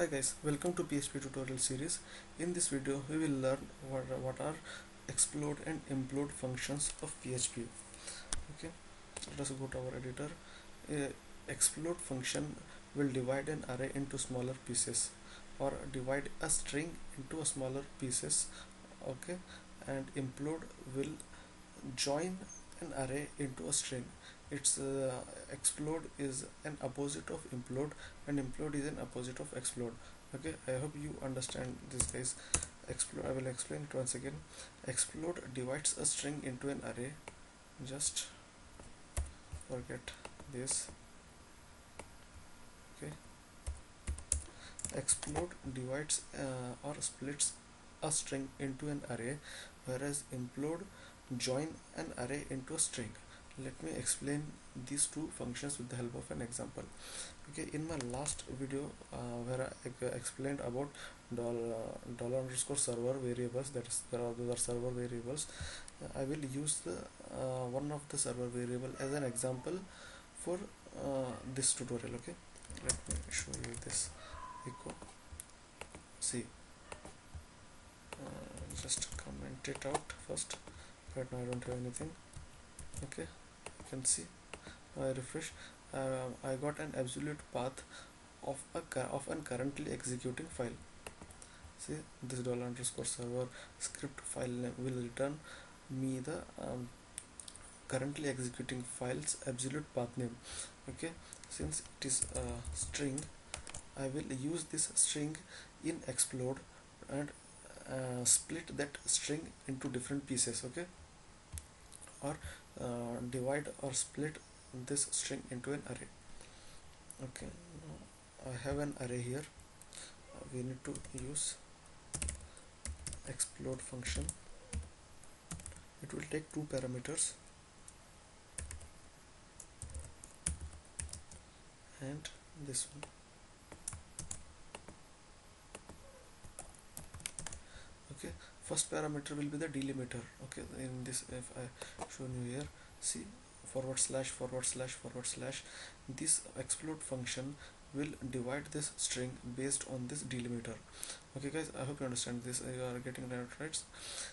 Hi guys, welcome to PHP tutorial series. In this video, we will learn what, what are explode and implode functions of PHP. Okay, let us go to our editor. Uh, explode function will divide an array into smaller pieces or divide a string into a smaller pieces. Okay, and implode will join an array into a string its uh, explode is an opposite of implode and implode is an opposite of explode. Okay i hope you understand this guys. Explode i will explain it once again. Explode divides a string into an array. Just forget this. Okay. Explode divides uh, or splits a string into an array whereas implode join an array into a string let me explain these two functions with the help of an example. Okay in my last video uh, where I explained about dollar, dollar underscore server variables that is there are those are server variables uh, I will use the uh, one of the server variable as an example for uh, this tutorial okay? Let me show you this echo. See uh, just comment it out first right now I don't have anything okay can see. I refresh. Uh, I got an absolute path of a of an currently executing file. See this dollar underscore server script file will return me the um, currently executing file's absolute path name. Okay? Since it is a string I will use this string in explode and uh, split that string into different pieces. Okay or uh, divide or split this string into an array. Okay I have an array here. We need to use explode function. It will take two parameters. And this one. Okay first parameter will be the delimiter. Okay in this if I show you here see forward slash forward slash forward slash this explode function will divide this string based on this delimiter. Okay guys i hope you understand this. You are getting that right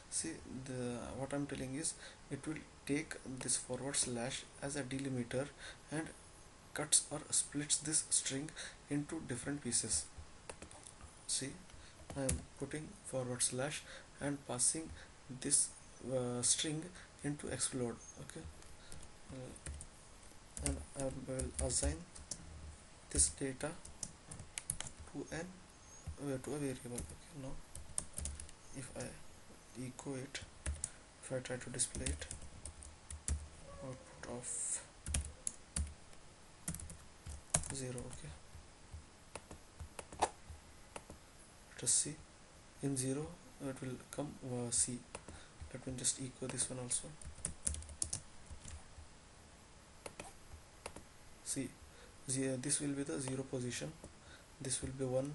see the what i'm telling is it will take this forward slash as a delimiter and cuts or splits this string into different pieces. See i am putting forward slash and passing this uh, string into explode okay? Uh, and I will assign this data to an uh, to a variable okay? Now if I echo it if I try to display it output of 0 okay? Let us see. In 0 it will come uh, C let me just echo this one also. See this will be the zero position. This will be 1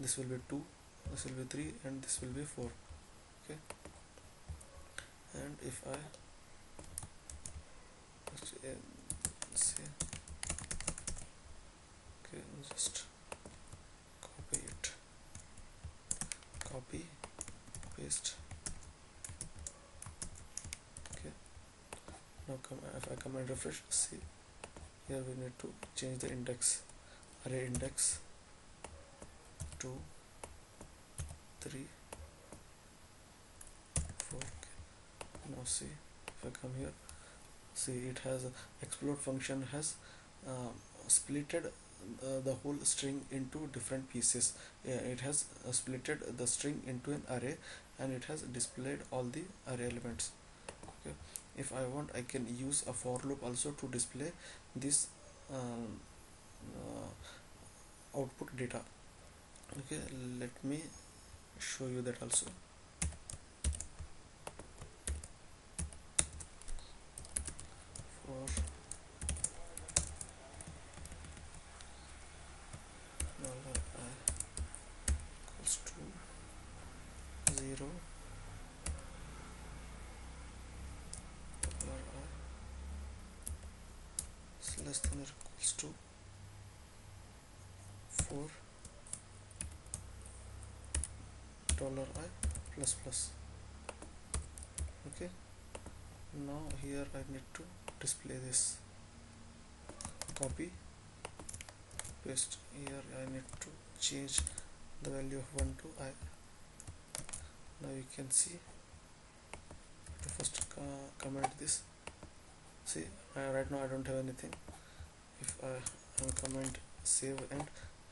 this will be 2 this will be 3 and this will be 4 okay? And if I say okay just copy it copy paste okay now come and refresh see. Here we need to change the index array index to 3 4 okay. now see if I come here see it has explode function has uh, splitted uh, the whole string into different pieces. Yeah, it has uh, splitted the string into an array and it has displayed all the array elements. Okay if I want I can use a for loop also to display this uh, uh, output data. Okay let me show you that also for dollar i equals to 0 dollar i than or equals to 4 dollar i plus plus. Okay. Now here I need to display this. Copy. Paste. Here I need to change the value of 1 to i. Now you can see first uh, comment this. See uh, right now I don't have anything if I comment save and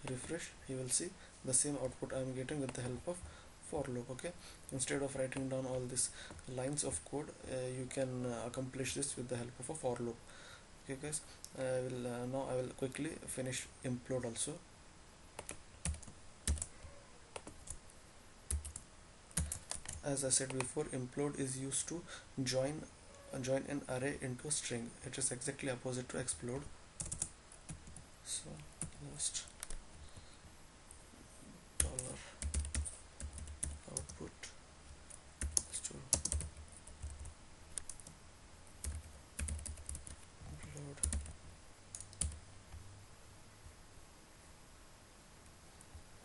refresh you will see the same output I am getting with the help of for loop okay? Instead of writing down all these lines of code uh, you can uh, accomplish this with the help of a for loop. Okay guys? I will uh, now I will quickly finish implode also. As I said before implode is used to join join an array into a string. It is exactly opposite to explode so last dollar output to upload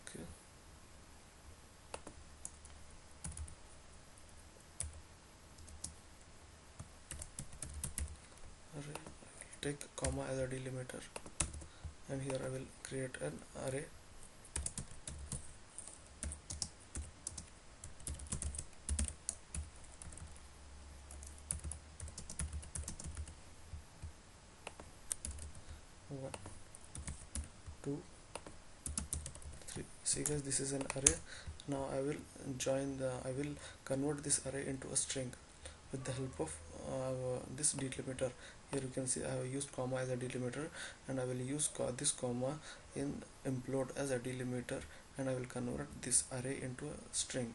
okay. Take comma as a delimiter and here I will create an array. One two three. See guys this is an array. Now I will join the I will convert this array into a string with the help of uh, this delimiter. Here you can see I have used comma as a delimiter and I will use co this comma in implode as a delimiter and I will convert this array into a string.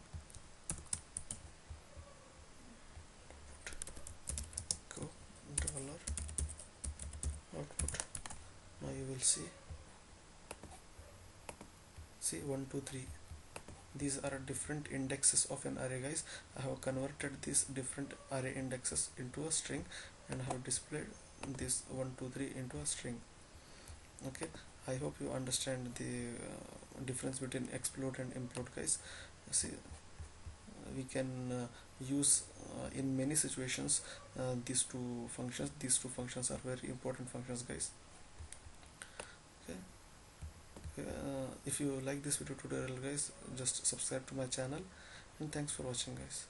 Go dollar output. Now you will see. See 1 2 3 these are different indexes of an array guys. I have converted these different array indexes into a string and have displayed this 1 2 3 into a string. Okay. I hope you understand the uh, difference between explode and implode guys. See we can uh, use uh, in many situations uh, these two functions. These two functions are very important functions guys uh, if you like this video tutorial guys just subscribe to my channel and thanks for watching guys